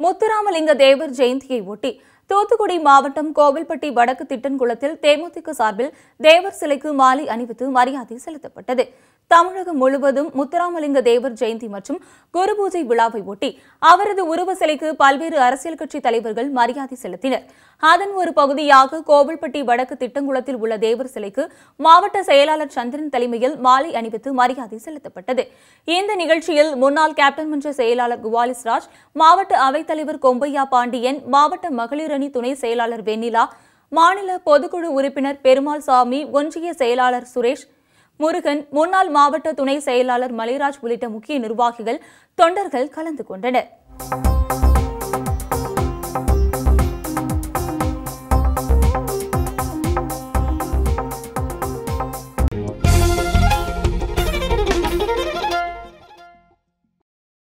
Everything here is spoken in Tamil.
முத்துராமலிங்க தேவர் ஜெயந்தியை ஒட்டி தூத்துக்குடி மாவட்டம் கோவில்பட்டி வடக்கு திட்டன்குளத்தில் தேமுதிக சார்பில் தேவர் சிலைக்கு மாலை அணிவித்து மரியாதை செலுத்தப்பட்டது. தமிழகம் முழுவதும் முத்துராமலிங்க தேவர் ஜெயந்தி மற்றும் குரு பூஜை விழாவை ஒட்டி அவரது உருவ சிலைக்கு பல்வேறு அரசியல் கட்சி தலைவர்கள் மரியாதை செலுத்தினர். அதன் ஒரு பகுதியாக கோவில்பட்டி வடக்கு திட்டங்குளத்தில் உள்ள தேவர் சிலைக்கு மாவட்ட செயலாளர் சந்திரன் தலைமையில் மாலை அணிவித்து மரியாதை செலுத்தப்பட்டது. இந்த நிகழ்ச்சியில் முன்னாள் கேப்டன் மன்ற செயலாளர் குவாலிஸ்ராஜ் மாவட்ட அவைத்தலைவர் கொம்பையா பாண்டியன் மாவட்ட மகளிர் பேரணி துணை செயலாளர் வெண்ணிலா மாநில பொதுக்குழு உறுப்பினர் பெருமாள் சாமி ஒன்றிய செயலாளர் சுரேஷ் முருகன் முன்னாள் மாவட்ட துணை செயலாளர் மலைராஜ் உள்ளிட்ட முக்கிய நிர்வாகிகள் தொண்டர்கள் கலந்து கொண்டனர்.